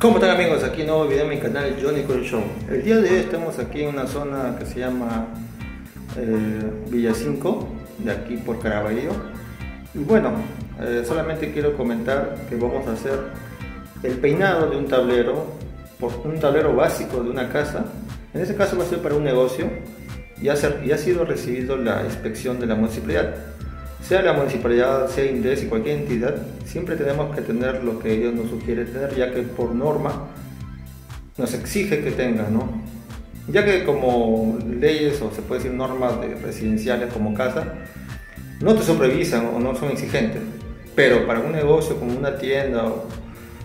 ¿Cómo están amigos? Aquí nuevo video en mi canal Johnny Cool Show. El día de hoy estamos aquí en una zona que se llama eh, Villa 5, de aquí por Caraballo. Y bueno, eh, solamente quiero comentar que vamos a hacer el peinado de un tablero, por un tablero básico de una casa. En este caso va a ser para un negocio y ha, y ha sido recibido la inspección de la municipalidad sea la municipalidad, sea INDES y cualquier entidad, siempre tenemos que tener lo que ellos nos sugieren tener, ya que por norma nos exige que tenga, ¿no? Ya que como leyes o se puede decir normas de residenciales como casa, no te supervisan o no son exigentes, pero para un negocio como una tienda o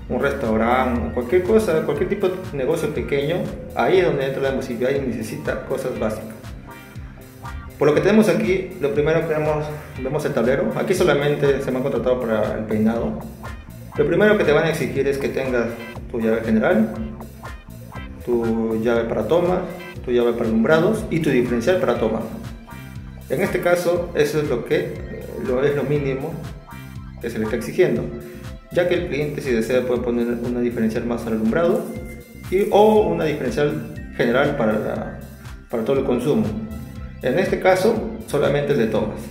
un restaurante o cualquier cosa, cualquier tipo de negocio pequeño, ahí es donde entra la municipalidad y necesita cosas básicas. Por lo que tenemos aquí, lo primero que vemos, vemos el tablero. Aquí solamente se me ha contratado para el peinado. Lo primero que te van a exigir es que tengas tu llave general, tu llave para tomas, tu llave para alumbrados y tu diferencial para tomas. En este caso, eso es lo que lo es lo mínimo que se le está exigiendo, ya que el cliente si desea puede poner una diferencial más al alumbrado y, o una diferencial general para, para todo el consumo. En este caso, solamente el de tomas.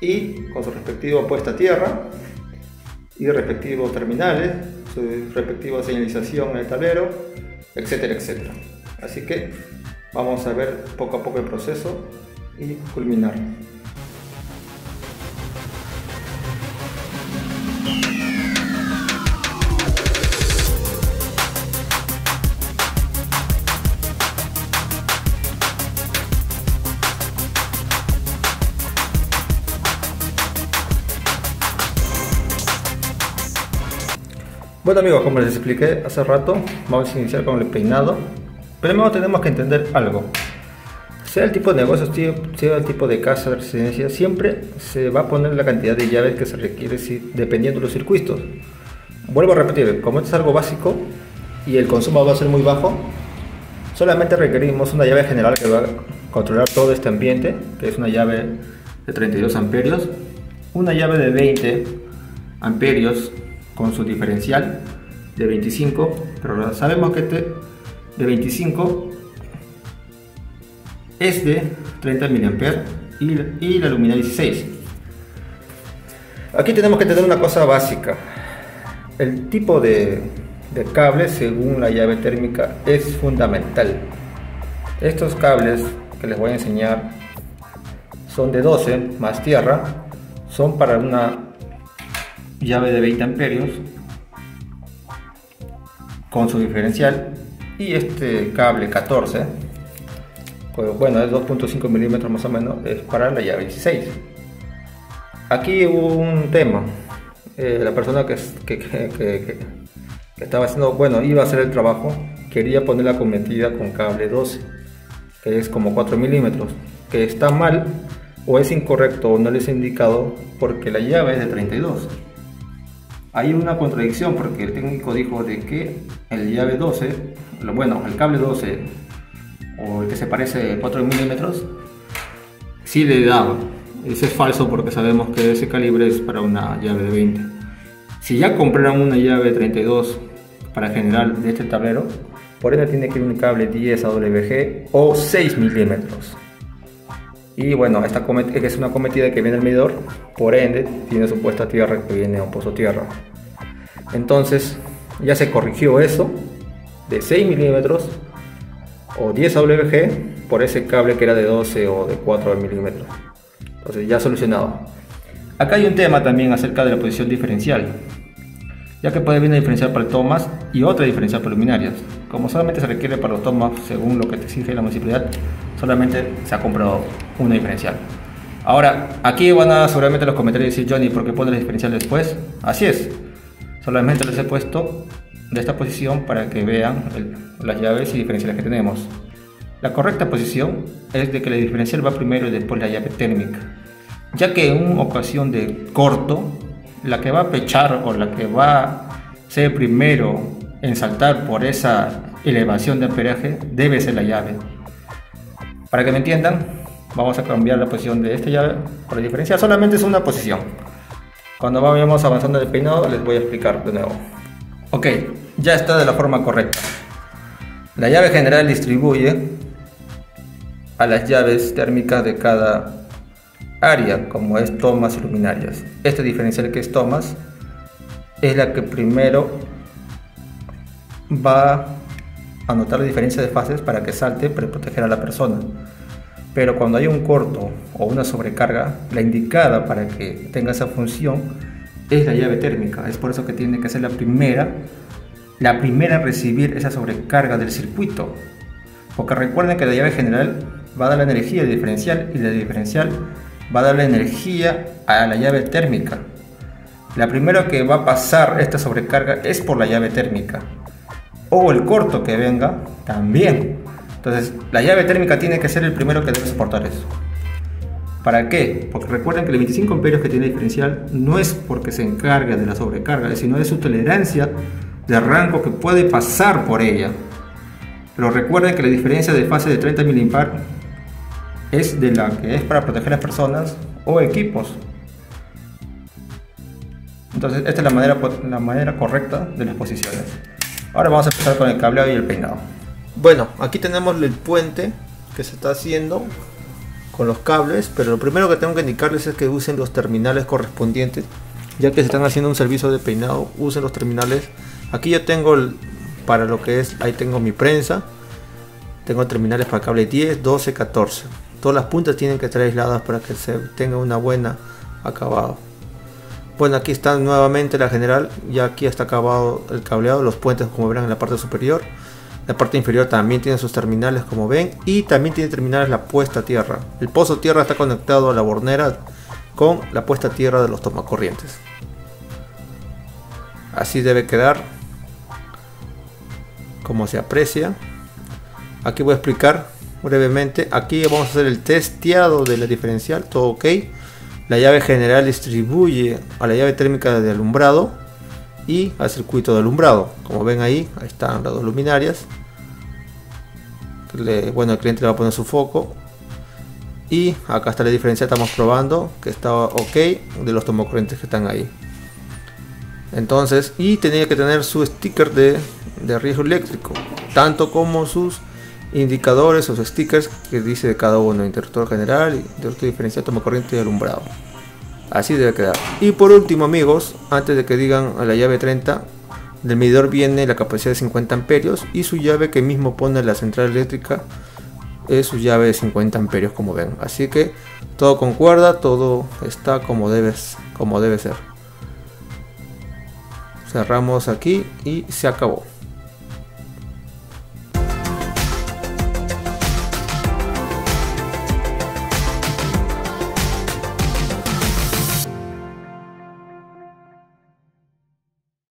Y con su respectivo puesta a tierra y respectivos terminales, su respectiva señalización en el tablero, etcétera, etcétera. Así que vamos a ver poco a poco el proceso y culminar. Bueno amigos, como les expliqué hace rato, vamos a iniciar con el peinado. Primero tenemos que entender algo. Sea el tipo de negocio, sea el tipo de casa, de residencia, siempre se va a poner la cantidad de llaves que se requiere dependiendo de los circuitos. Vuelvo a repetir, como esto es algo básico y el consumo va a ser muy bajo, solamente requerimos una llave general que va a controlar todo este ambiente, que es una llave de 32 amperios, una llave de 20 amperios con su diferencial de 25, pero sabemos que este de 25 es de 30 mA y, y la luminaria 16. Aquí tenemos que tener una cosa básica. El tipo de cable según la llave térmica es fundamental. Estos cables que les voy a enseñar son de 12 más tierra, son para una llave de 20 amperios con su diferencial y este cable 14 pues bueno es 2.5 milímetros más o menos es para la llave 16 aquí hubo un tema. Eh, la persona que, que, que, estaba haciendo bueno iba a hacer el trabajo quería poner la cometida con cable 12 que es como 4 milímetros que está mal o es incorrecto o no les he indicado porque la llave es de 32 hay una contradicción porque el técnico dijo de que el llave 12, bueno, el cable 12 o el que se parece 4 milímetros, sí le daba. Eso es falso porque sabemos que ese calibre es para una llave de 20. Si ya compraron una llave 32 para general de este tablero, por ende tiene que ir un cable 10 AWG o 6 milímetros. Y bueno, esta es una cometida que viene del medidor, por ende tiene su puesta tierra que viene a un pozo tierra. Entonces ya se corrigió eso de 6 milímetros o 10 AWG por ese cable que era de 12 o de 4 milímetros. Entonces ya solucionado. Acá hay un tema también acerca de la posición diferencial, ya que puede haber una diferencial para tomas y otra diferencial para luminarias. Como solamente se requiere para los tomas según lo que te exige la municipalidad, solamente se ha comprado una diferencial. Ahora, aquí van a seguramente los comentarios decir, Johnny, ¿por qué pone la diferencial después? Así es. Solamente les he puesto de esta posición para que vean las llaves y diferenciales que tenemos. La correcta posición es de que la diferencial va primero y después la llave térmica, ya que en ocasión de corto, la que va a pechar o la que va a ser primero en saltar por esa elevación de amperaje debe ser la llave. Para que me entiendan, vamos a cambiar la posición de esta llave por la diferencia. Solamente es una posición. Cuando vayamos avanzando el peinado les voy a explicar de nuevo. Ok, ya está de la forma correcta. La llave general distribuye a las llaves térmicas de cada área, como es tomas y luminarias. Este diferencial que es tomas es la que primero va a notar la diferencia de fases para que salte para proteger a la persona. Pero cuando hay un corto o una sobrecarga, la indicada para que tenga esa función es la llave térmica. Es por eso que tiene que ser la primera, la primera a recibir esa sobrecarga del circuito. Porque recuerden que la llave general va a dar la energía al diferencial y la diferencial va a dar la energía a la llave térmica. La primera que va a pasar esta sobrecarga es por la llave térmica. O el corto que venga también. Entonces, la llave térmica tiene que ser el primero que debe soportar eso. ¿Para qué? Porque recuerden que el 25 amperios que tiene diferencial no es porque se encargue de la sobrecarga, sino de su tolerancia de rango que puede pasar por ella. Pero recuerden que la diferencia de fase de 30 milimpar es de la que es para proteger a las personas o equipos. Entonces, esta es la manera, la manera correcta de las posiciones. Ahora vamos a empezar con el cableado y el peinado. Bueno, aquí tenemos el puente que se está haciendo con los cables, pero lo primero que tengo que indicarles es que usen los terminales correspondientes, ya que se están haciendo un servicio de peinado, usen los terminales. Aquí yo tengo el, para lo que es, ahí tengo mi prensa, tengo terminales para cable 10, 12, 14 todas las puntas tienen que estar aisladas para que se tenga una buena acabado bueno aquí está nuevamente la general. Ya aquí está acabado el cableado. Los puentes como verán en la parte superior. La parte inferior también tiene sus terminales como ven. Y también tiene terminales la puesta tierra. El pozo tierra está conectado a la bornera con la puesta tierra de los tomacorrientes. Así debe quedar como se aprecia. Aquí voy a explicar brevemente. Aquí vamos a hacer el testeado de la diferencial, todo ok. La llave general distribuye a la llave térmica de alumbrado y al circuito de alumbrado. Como ven ahí, ahí están las dos luminarias. bueno, el cliente le va a poner su foco. Y acá está la diferencia, estamos probando que estaba ok de los tomocorrientes que están ahí. Entonces, y tenía que tener su sticker de, de riesgo eléctrico, tanto como sus indicadores o stickers que dice de cada uno, interruptor general, interruptor diferencial, toma corriente y alumbrado. Así debe quedar. Y por último amigos, antes de que digan a la llave 30, del medidor viene la capacidad de 50 amperios y su llave que mismo pone la central eléctrica es su llave de 50 amperios como ven. Así que todo concuerda, todo está como, debes, como debe ser. Cerramos aquí y se acabó.